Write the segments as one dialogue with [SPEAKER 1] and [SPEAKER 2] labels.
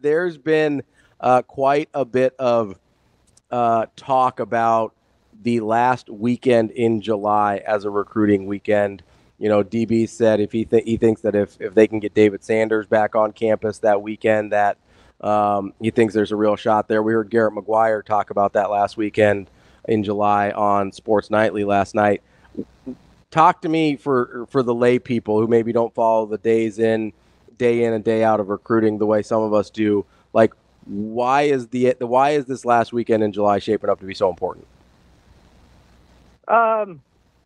[SPEAKER 1] there's been uh, quite a bit of uh, talk about the last weekend in July as a recruiting weekend. You know, DB said if he th- he thinks that if if they can get David Sanders back on campus that weekend, that um, he thinks there's a real shot there. We heard Garrett McGuire talk about that last weekend in July on Sports Nightly last night. Talk to me for for the lay people who maybe don't follow the days in, day in and day out of recruiting the way some of us do. Like, why is the why is this last weekend in July shaping up to be so important?
[SPEAKER 2] Um,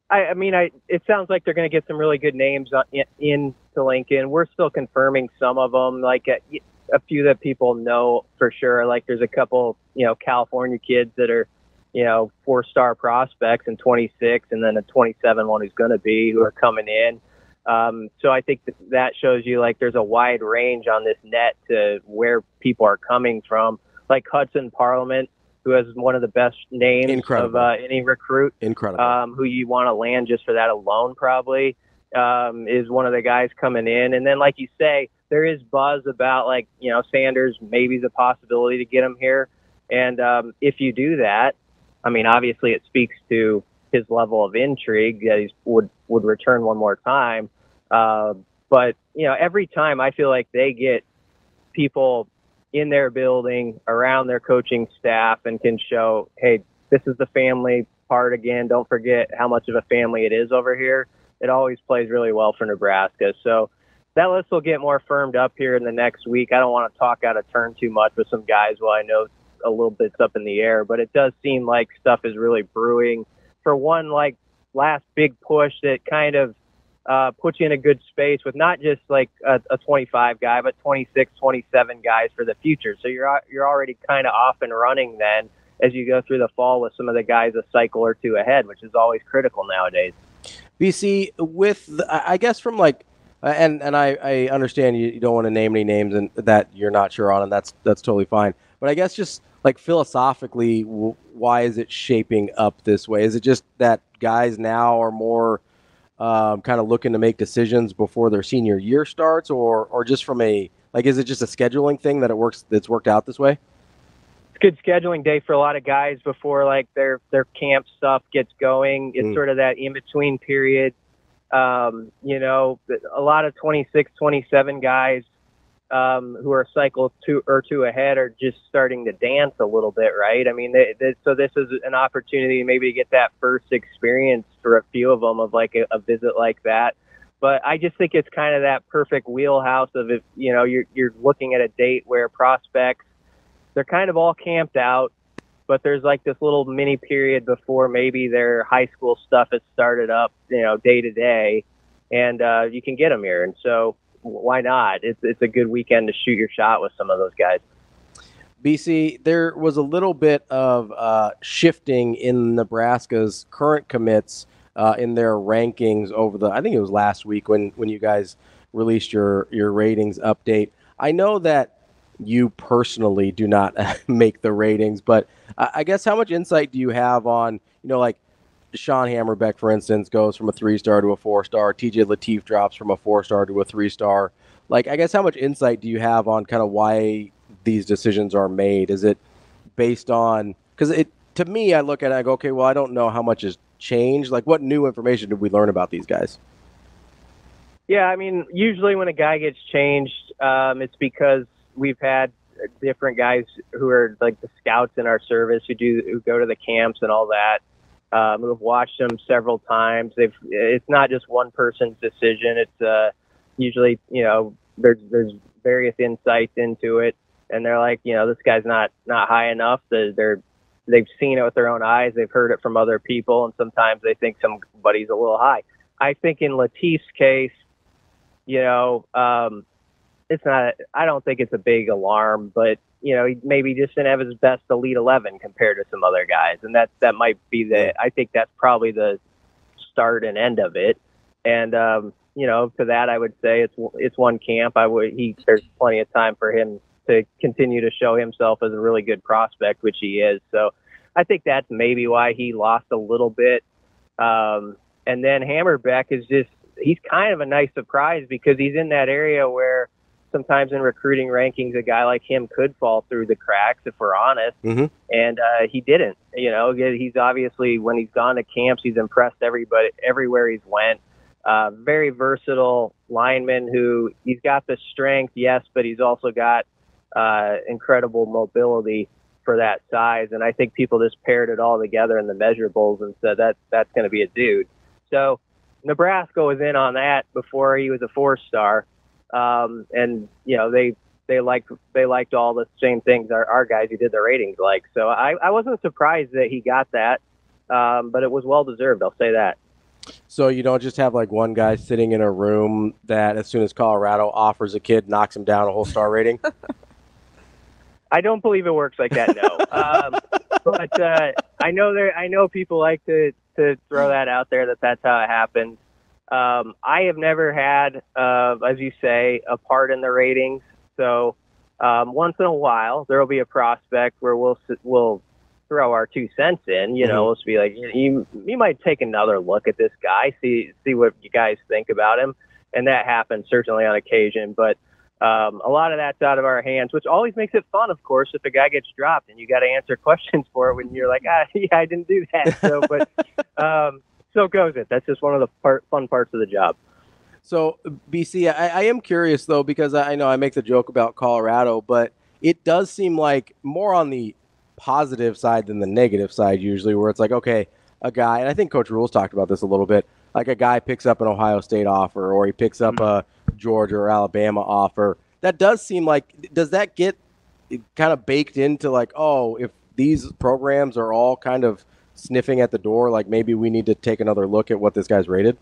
[SPEAKER 2] I, I mean, I it sounds like they're going to get some really good names on, in, to Lincoln. We're still confirming some of them, like a, a few that people know for sure. Like there's a couple, you know, California kids that are, you know, four star prospects in 26, and then a 27 one who's going to be who are coming in. Um, so I think that, that shows you like there's a wide range on this net to where people are coming from. Like Hudson Parliament, who has one of the best names
[SPEAKER 1] Incredible.
[SPEAKER 2] of uh, any recruit,
[SPEAKER 1] Incredible.
[SPEAKER 2] um, who you want to land just for that alone, probably um, is one of the guys coming in. And then, like you say, there is buzz about like you know Sanders maybe the possibility to get him here. And um, if you do that, I mean, obviously it speaks to his level of intrigue that he would would return one more time. Uh, but you know, every time I feel like they get people in their building around their coaching staff and can show, hey, this is the family part again. Don't forget how much of a family it is over here. It always plays really well for Nebraska. So that list will get more firmed up here in the next week. I don't want to talk out of turn too much with some guys while I know a little bit's up in the air, but it does seem like stuff is really brewing for one like last big push that kind of uh, puts you in a good space with not just like a, a 25 guy, but 26, 27 guys for the future. So you're you're already kind of off and running then as you go through the fall with some of the guys a cycle or two ahead, which is always critical nowadays.
[SPEAKER 1] BC, with the, I guess from like, uh, and and I, I understand you, you don't want to name any names and that you're not sure on, and that's that's totally fine. But I guess just like philosophically, why is it shaping up this way? Is it just that guys now are more um, kind of looking to make decisions before their senior year starts, or or just from a like, is it just a scheduling thing that it works that's worked out this way?
[SPEAKER 2] It's good scheduling day for a lot of guys before like their their camp stuff gets going. It's
[SPEAKER 1] Mm.
[SPEAKER 2] sort of that in between period. Um, you know, a lot of 26, 27 guys um, who are a cycle two or two ahead are just starting to dance a little bit, right? I mean, they, they, so this is an opportunity maybe to get that first experience for a few of them of like a, a visit like that. But I just think it's kind of that perfect wheelhouse of if you know you're you're looking at a date where prospects they're kind of all camped out, but there's like this little mini period before maybe their high school stuff has started up, you know, day to day, and uh, you can get them here. And so why not? It's it's a good weekend to shoot your shot with some of those guys.
[SPEAKER 1] BC, there was a little bit of uh, shifting in Nebraska's current commits uh, in their rankings over the. I think it was last week when when you guys released your your ratings update. I know that you personally do not make the ratings, but I I guess how much insight do you have on you know like Sean Hammerbeck, for instance, goes from a three star to a four star. TJ Lateef drops from a four star to a three star. Like, I guess how much insight do you have on kind of why these decisions are made? Is it based on because it to me, I look at it, I go, okay, well, I don't know how much has changed. Like, what new information did we learn about these guys?
[SPEAKER 2] Yeah, I mean, usually when a guy gets changed, um, it's because we've had different guys who are like the scouts in our service who do who go to the camps and all that. Um, have watched them several times. They've it's not just one person's decision. It's uh, usually you know there's there's various insights into it, and they're like you know this guy's not not high enough. They're, they're they've seen it with their own eyes. They've heard it from other people, and sometimes they think somebody's a little high. I think in Lateef's case, you know, um, it's not. I don't think it's a big alarm, but you know, he maybe just didn't have his best elite eleven compared to some other guys, and that that might be the. I think that's probably the start and end of it. And um, you know, to that, I would say it's it's one camp. I would he there's plenty of time for him to continue to show himself as a really good prospect, which he is. So I think that's maybe why he lost a little bit. Um, and then Hammerbeck is just he's kind of a nice surprise because he's in that area where sometimes in recruiting rankings, a guy like him could fall through the cracks if we're honest.
[SPEAKER 1] Mhm.
[SPEAKER 2] And uh, he didn't. You know, he's obviously when he's gone to camps, he's impressed everybody everywhere he's went. Uh, very versatile lineman who he's got the strength, yes, but he's also got uh, incredible mobility for that size. And I think people just paired it all together in the measurables and said that that's going to be a dude. So Nebraska was in on that before he was a four star, um, and you know they they liked they liked all the same things our, our guys who did the ratings like. So I, I wasn't surprised that he got that, um, but it was well deserved. I'll say that.
[SPEAKER 1] So you don't just have like one guy sitting in a room that as soon as Colorado offers a kid, knocks him down a whole star rating.
[SPEAKER 2] I don't believe it works like that. No, um, but uh, I know there. I know people like to to throw that out there that that's how it happens. Um, I have never had, uh, as you say, a part in the ratings. So um, once in a while, there will be a prospect where we'll we'll throw our two cents in. You know,
[SPEAKER 1] Mhm.
[SPEAKER 2] we'll just be like, you you might take another look at this guy, see see what you guys think about him, and that happens certainly on occasion. But um, a lot of that's out of our hands, which always makes it fun, of course, if a guy gets dropped and you got to answer questions for it when you're like, ah, yeah, I didn't do that. So, but um, so goes it. That's just one of the part, fun parts of the job.
[SPEAKER 1] So BC, I, I am curious though because I I know I make the joke about Colorado, but it does seem like more on the positive side than the negative side usually, where it's like okay, a guy, and I think Coach Rhule's talked about this a little bit, like a guy picks up an Ohio State offer or he picks up mm-hmm. a Georgia or Alabama offer. That does seem like does that get kind of baked into like oh if these programs are all kind of sniffing at the door, like maybe we need to take another look at what this guy's rated.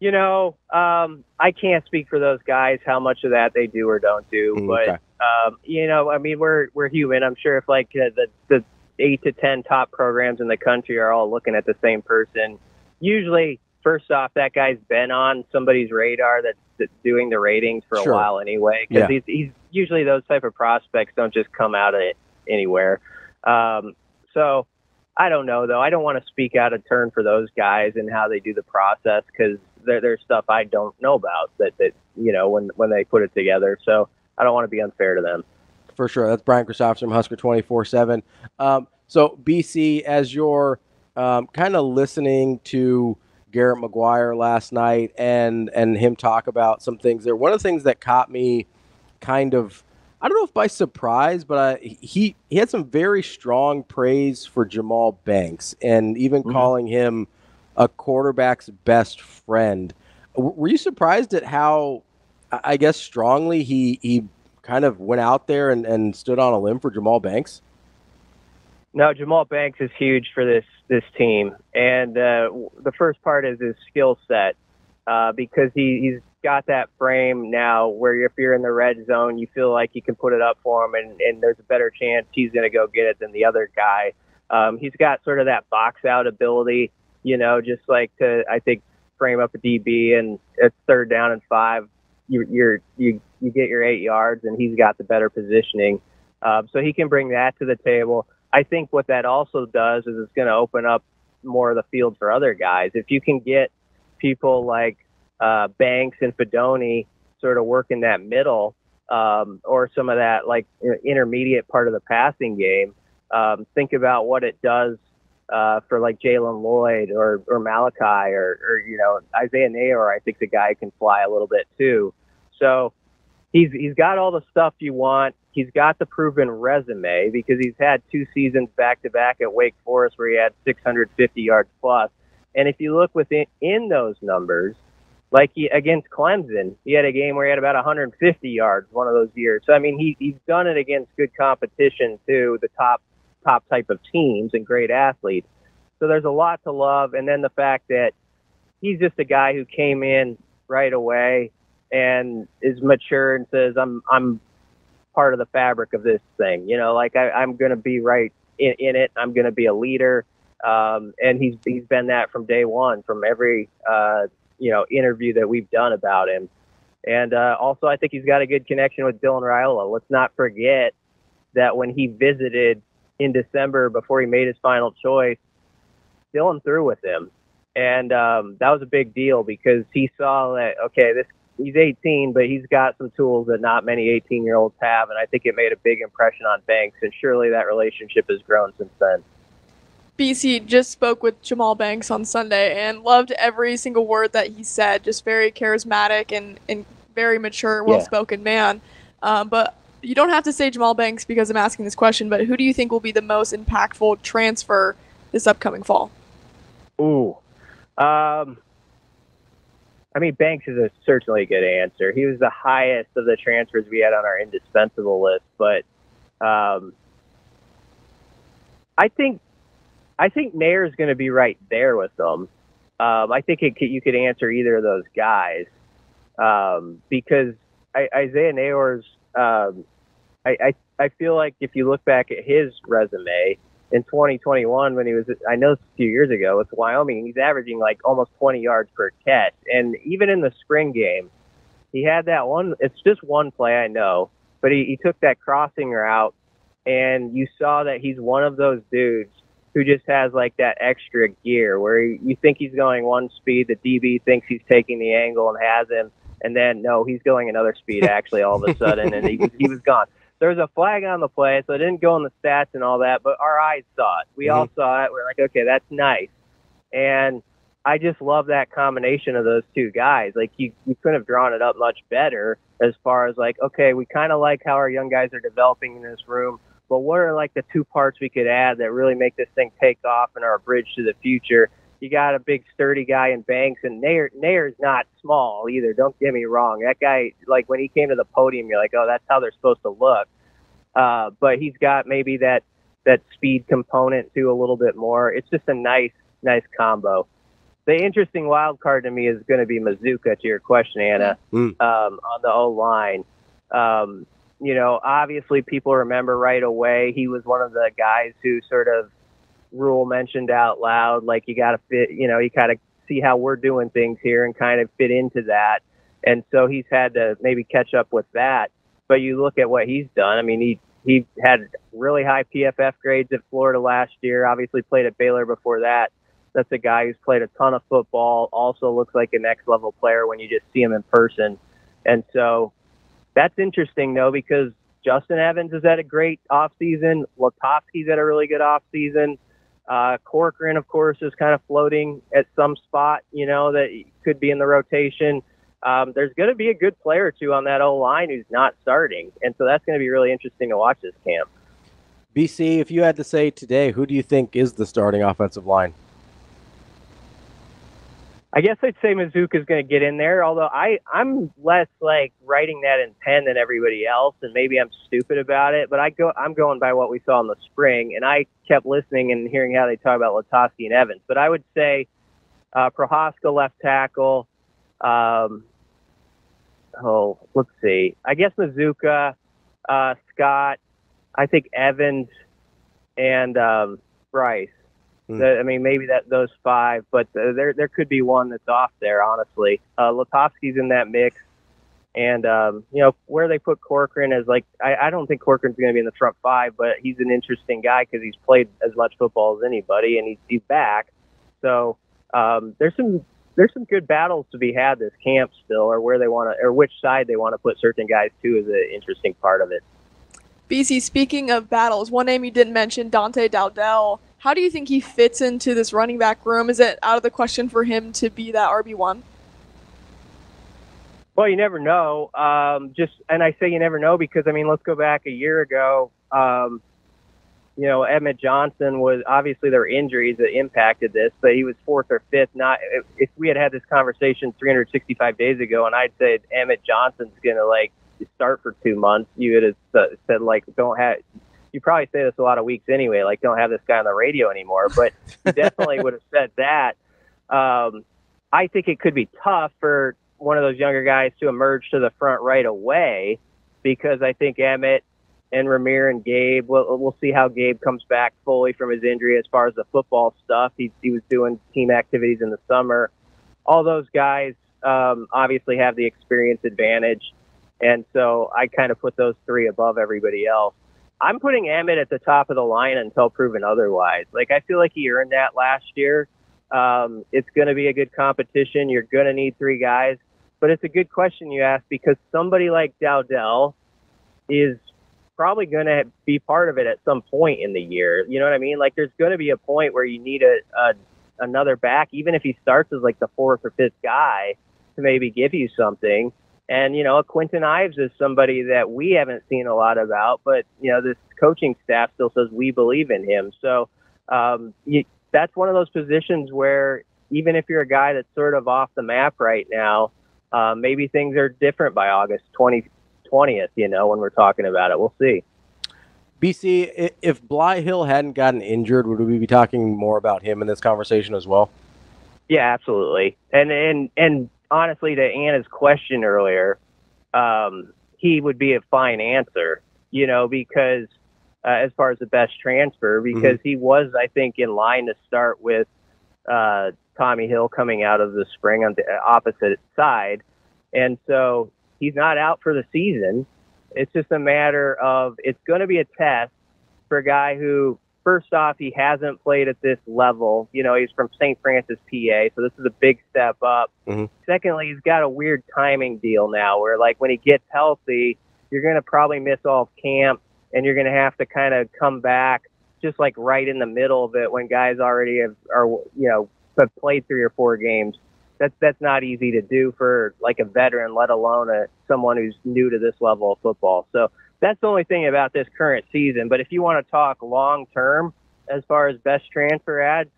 [SPEAKER 2] You know, um, I can't speak for those guys how much of that they do or don't do,
[SPEAKER 1] Mm,
[SPEAKER 2] but
[SPEAKER 1] okay.
[SPEAKER 2] um, you know, I mean, we're we're human. I'm sure if like uh, the the eight to ten top programs in the country are all looking at the same person, usually first off, that guy's been on somebody's radar that's, that's doing the ratings for a while anyway. Because
[SPEAKER 1] Yeah.
[SPEAKER 2] he's, he's usually those type of prospects don't just come out of it anywhere. Um, so I don't know though. I don't want to speak out of turn for those guys and how they do the process because there, there's stuff I don't know about that that you know when when they put it together. So I don't want to be unfair to them.
[SPEAKER 1] For sure. That's Brian Christopherson from Husker 24 7. Um, so, BC, as you're um, kind of listening to Garrett McGuire last night and, and him talk about some things there, one of the things that caught me kind of, I don't know if by surprise, but I, he, he had some very strong praise for Jahmal Banks and even
[SPEAKER 2] Mhm.
[SPEAKER 1] calling him a quarterback's best friend. W- Were you surprised at how, I I guess, strongly he, he kind of went out there and, and stood on a limb for Jahmal Banks?
[SPEAKER 2] No, Jahmal Banks is huge for this this team, and uh, the first part is his skill set uh, because he, he's got that frame now where if you're in the red zone, you feel like you can put it up for him, and, and there's a better chance he's going to go get it than the other guy. Um, he's got sort of that box out ability, you know, just like to I think frame up a DB and it's third down and five, you you're you you get your eight yards, and he's got the better positioning, um, so he can bring that to the table. I think what that also does is it's going to open up more of the field for other guys. If you can get people like uh, Banks and Fidone sort of working that middle um, or some of that like intermediate part of the passing game, um, think about what it does uh, for like Jaylen Lloyd or, or Malachi or, or, you know, Isaiah Neyor, I think the guy can fly a little bit too. So he's, he's got all the stuff you want. He's got the proven resume because he's had two seasons back to back at Wake Forest where he had 650 yards plus. And if you look within in those numbers, like he against Clemson, he had a game where he had about 150 yards one of those years. So I mean, he he's done it against good competition too, the top top type of teams and great athletes. So there's a lot to love, and then the fact that he's just a guy who came in right away and is mature and says, "I'm I'm part of the fabric of this thing." You know, like I, I'm going to be right in, in it. I'm going to be a leader, um, and he's he's been that from day one, from every uh, you know interview that we've done about him. And uh, also, I think he's got a good connection with Dylan Raiola. Let's not forget that when he visited in December before he made his final choice, Dylan threw with him, and um, that was a big deal because he saw that okay, this he's 18, but he's got some tools that not many 18 year olds have, and I think it made a big impression on Banks, and surely that relationship has grown since then.
[SPEAKER 3] BC just spoke with Jahmal Banks on Sunday and loved every single word that he said. Just very charismatic and, and very mature, well spoken yeah. man. Um, but you don't have to say Jahmal Banks because I'm asking this question, but who do you think will be the most impactful transfer this upcoming fall?
[SPEAKER 2] Ooh. Um, I mean, Banks is a certainly a good answer. He was the highest of the transfers we had on our indispensable list, but um, I think I think is going to be right there with them. Um, I think it you could answer either of those guys um, because I, Isaiah Neyor's. Um, I, I I feel like if you look back at his resume, in 2021 when he was, I know it's a few years ago with Wyoming, he's averaging like almost 20 yards per catch. And even in the spring game, he had that one. It's just one play, I know, but he, he took that crossing route, and you saw that he's one of those dudes who just has like that extra gear where he, you think he's going one speed, the DB thinks he's taking the angle and has him, and then no, he's going another speed actually all of a sudden, and he, he was gone there was a flag on the play, so it didn't go in the stats and all that, but our eyes saw it. We mm-hmm. all saw it. We're like, okay, that's nice. And I just love that combination of those two guys. Like you, you couldn't have drawn it up much better as far as like, okay, we kind of like how our young guys are developing in this room, but what are like the two parts we could add that really make this thing take off and are a bridge to the future? You got a big sturdy guy in Banks, and Neyor Neyor's not small either. Don't get me wrong. That guy, like when he came to the podium, you're like, oh, that's how they're supposed to look. Uh, but he's got maybe that that speed component too a little bit more. It's just a nice nice combo. The interesting wild card to me is going to be Mazzccua. To your question, Anna, mm. um, on the O line. Um, you know, obviously people remember right away. He was one of the guys who sort of Rhule mentioned out loud, like you got to fit, you know, you got to see how we're doing things here and kind of fit into that. And so he's had to maybe catch up with that. But you look at what he's done. I mean, he he had really high PFF grades at Florida last year. Obviously, played at Baylor before that. That's a guy who's played a ton of football. Also looks like a next level player when you just see him in person. And so that's interesting though because Justin Evans has had a great offseason. Lutovsky's had a really good offseason. Uh, Corcoran, of course, is kind of floating at some spot, you know, that could be in the rotation. Um, there's going to be a good player or two on that O line who's not starting, and so that's going to be really interesting to watch this camp.
[SPEAKER 1] BC, if you had to say today, who do you think is the starting offensive line?
[SPEAKER 2] I guess I'd say is going to get in there, although I, I'm less like writing that in pen than everybody else, and maybe I'm stupid about it, but I go, I'm going by what we saw in the spring, and I kept listening and hearing how they talk about Lutovsky and Evans. But I would say uh, Prochazka left tackle. Um, oh, let's see. I guess Mazzccua, uh, Scott, I think Evans, and um, Bryce. Mm. I mean, maybe that those five, but there there could be one that's off there. Honestly, uh, Lutovsky's in that mix, and um, you know where they put Corcoran is like I, I don't think Corcoran's going to be in the front five, but he's an interesting guy because he's played as much football as anybody, and he's he's back. So um, there's some there's some good battles to be had this camp still, or where they want to, or which side they want to put certain guys to is an interesting part of it.
[SPEAKER 3] BC, speaking of battles, one name you didn't mention, Dante Dowdell how do you think he fits into this running back room? Is it out of the question for him to be that RB one?
[SPEAKER 2] Well, you never know. Um, just and I say you never know because I mean, let's go back a year ago. Um, you know, Emmett Johnson was obviously there were injuries that impacted this, but he was fourth or fifth. Not if, if we had had this conversation 365 days ago, and I'd said Emmett Johnson's going to like start for two months, you would have said like, don't have you probably say this a lot of weeks anyway, like don't have this guy on the radio anymore. But you definitely would have said that. Um, I think it could be tough for one of those younger guys to emerge to the front right away because I think Emmett and Rahmir and Gabe, we'll, we'll see how Gabe comes back fully from his injury as far as the football stuff. He, he was doing team activities in the summer. All those guys um, obviously have the experience advantage. And so I kind of put those three above everybody else. I'm putting Emmett at the top of the line until proven otherwise. Like I feel like he earned that last year. Um, it's going to be a good competition. You're going to need three guys. But it's a good question you ask because somebody like Dowdell is probably going to be part of it at some point in the year. You know what I mean? Like there's going to be a point where you need a, a another back, even if he starts as like the fourth or fifth guy, to maybe give you something. And you know, Kwinten Ives is somebody that we haven't seen a lot about, but you know, this coaching staff still says we believe in him. So um, you, that's one of those positions where even if you're a guy that's sort of off the map right now, uh, maybe things are different by August 20, 20th, you know, when we're talking about it. We'll see.
[SPEAKER 1] BC, if Blye Hill hadn't gotten injured, would we be talking more about him in this conversation as well?
[SPEAKER 2] Yeah, absolutely. And and and honestly, to Anna's question earlier, um, he would be a fine answer, you know, because uh, as far as the best transfer, because mm-hmm. he was, I think, in line to start with uh, Tommy Hill coming out of the spring on the opposite side, and so he's not out for the season. It's just a matter of it's going to be a test for a guy who, first off, he hasn't played at this level. You know, he's from St. Francis, PA, so this is a big step up. Mm-hmm. Secondly, he's got a weird timing deal now where, like, when he gets healthy, you're going to probably miss all of camp and you're going to have to kind of come back just like right in the middle of it when guys already have, are, you know, have played three or four games that's that's not easy to do for like a veteran, let alone a someone who's new to this level of football. So that's the only thing about this current season. But if you want to talk long term, as far as best transfer ads,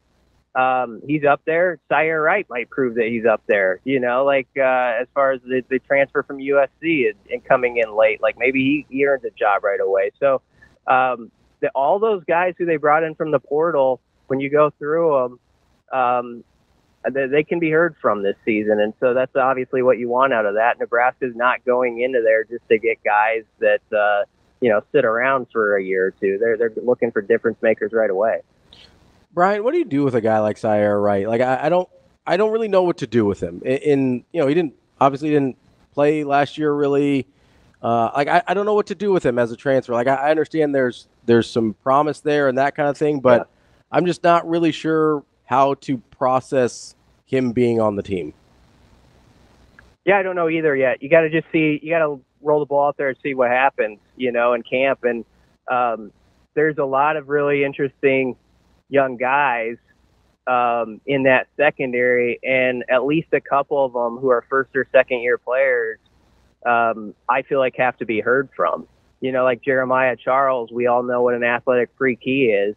[SPEAKER 2] um, he's up there. Ceyair Wright might prove that he's up there. You know, like uh, as far as the, the transfer from USC and, and coming in late, like maybe he, he earns a job right away. So um, the, all those guys who they brought in from the portal, when you go through them, um, they can be heard from this season, and so that's obviously what you want out of that. Nebraska's not going into there just to get guys that uh, you know sit around for a year or two. They're they're looking for difference makers right away.
[SPEAKER 1] Brian, what do you do with a guy like Ceyair Wright? Like I, I don't I don't really know what to do with him. In, in you know he didn't obviously didn't play last year really. Uh, like I, I don't know what to do with him as a transfer. Like I, I understand there's there's some promise there and that kind of thing, but yeah. I'm just not really sure how to process him being on the team?
[SPEAKER 2] Yeah, I don't know either yet. You got to just see. You got to roll the ball out there and see what happens. You know, in camp, and um, there's a lot of really interesting young guys um, in that secondary, and at least a couple of them who are first or second year players. Um, I feel like have to be heard from. You know, like Jeremiah Charles, we all know what an athletic freak he is.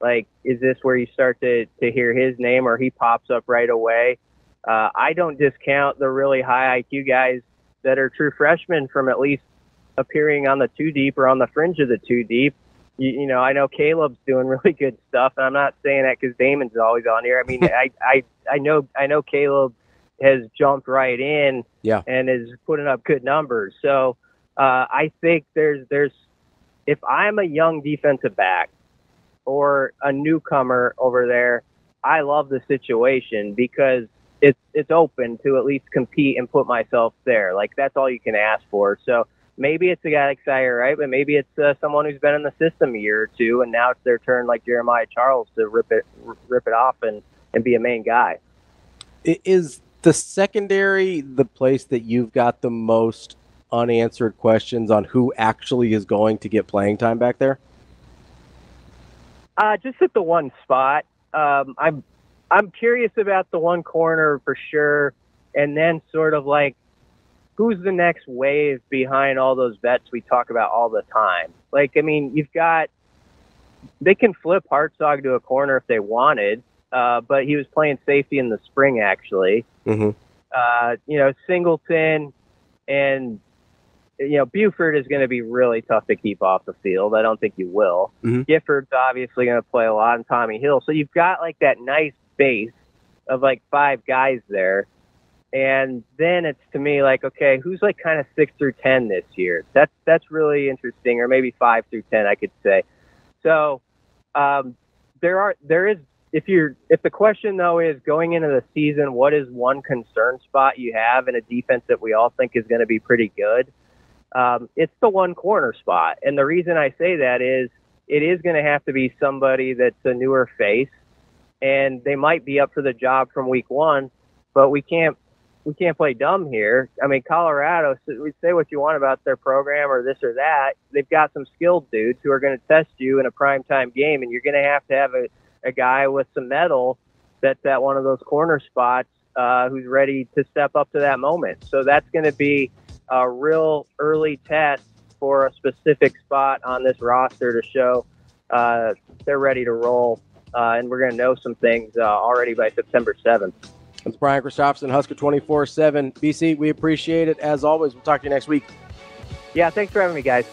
[SPEAKER 2] Like, is this where you start to, to hear his name or he pops up right away? Uh, I don't discount the really high IQ guys that are true freshmen from at least appearing on the two deep or on the fringe of the two deep. You, you know, I know Caleb's doing really good stuff, and I'm not saying that because Damon's always on here. I mean, I, I, I know, I know Caleb has jumped right in
[SPEAKER 1] yeah.
[SPEAKER 2] and is putting up good numbers. So uh, I think there's, there's, if I'm a young defensive back or a newcomer over there, I love the situation because it's it's open to at least compete and put myself there. Like that's all you can ask for. So maybe it's a guy like Ceyair, right? But maybe it's uh, someone who's been in the system a year or two, and now it's their turn, like Jeremiah Charles, to rip it rip it off and and be a main guy.
[SPEAKER 1] Is the secondary the place that you've got the most unanswered questions on who actually is going to get playing time back there?
[SPEAKER 2] Uh, just at the one spot. Um, I'm I'm curious about the one corner for sure, and then sort of like who's the next wave behind all those vets we talk about all the time. Like, I mean, you've got they can flip Hartzog to a corner if they wanted, uh, but he was playing safety in the spring actually.
[SPEAKER 1] Mm-hmm.
[SPEAKER 2] Uh, you know, Singleton and you know, Buford is going to be really tough to keep off the field. I don't think you will.
[SPEAKER 1] Mm-hmm.
[SPEAKER 2] Gifford's obviously going to play a lot, and Tommy Hill. So you've got like that nice base of like five guys there. And then it's to me like, okay, who's like kind of six through ten this year? That's that's really interesting, or maybe five through ten, I could say. So um, there are there is if you're if the question though is going into the season, what is one concern spot you have in a defense that we all think is going to be pretty good? Um, it's the one corner spot. And the reason I say that is it is going to have to be somebody that's a newer face, and they might be up for the job from week one, but we can't we can't play dumb here. I mean, Colorado. We say what you want about their program or this or that. They've got some skilled dudes who are going to test you in a primetime game, and you're going to have to have a, a guy with some metal that's at one of those corner spots uh, who's ready to step up to that moment. So that's going to be a real early test for a specific spot on this roster to show uh, they're ready to roll. Uh, and we're going to know some things uh, already by September 7th.
[SPEAKER 1] That's Brian Christopherson, Husker 24 7. BC, we appreciate it. As always, we'll talk to you next week.
[SPEAKER 2] Yeah, thanks for having me, guys.